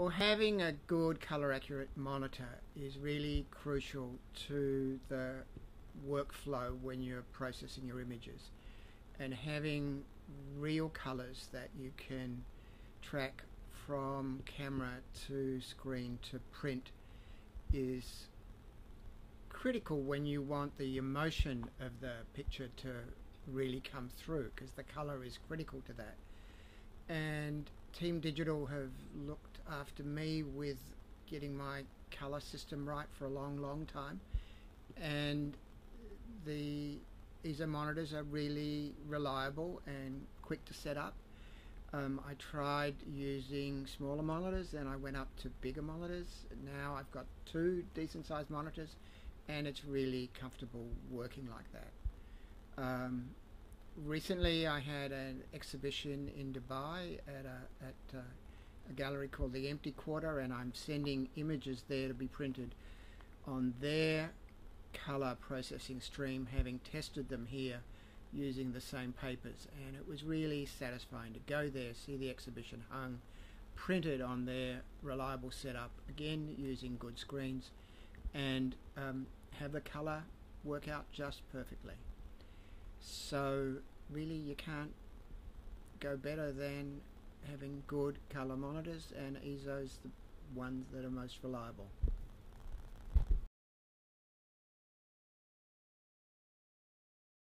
Well, having a good color accurate monitor is really crucial to the workflow when you're processing your images. And having real colors that you can track from camera to screen to print is critical when you want the emotion of the picture to really come through because the color is critical to that. Team Digital have looked after me with getting my color system right for a long, long time. And the EIZO monitors are really reliable and quick to set up. Um, I tried using smaller monitors and I went up to bigger monitors. Now I've got two decent sized monitors and it's really comfortable working like that. Um, recently I had an exhibition in Dubai at a, at uh, a gallery called the Empty Quarter and I'm sending images there to be printed on their color processing stream having tested them here using the same papers. And it was really satisfying to go there see the exhibition hung printed on their reliable setup again using good screens and um, have the color work out just perfectly so really you can't go better than having good color monitors and EIZO's the ones that are most reliable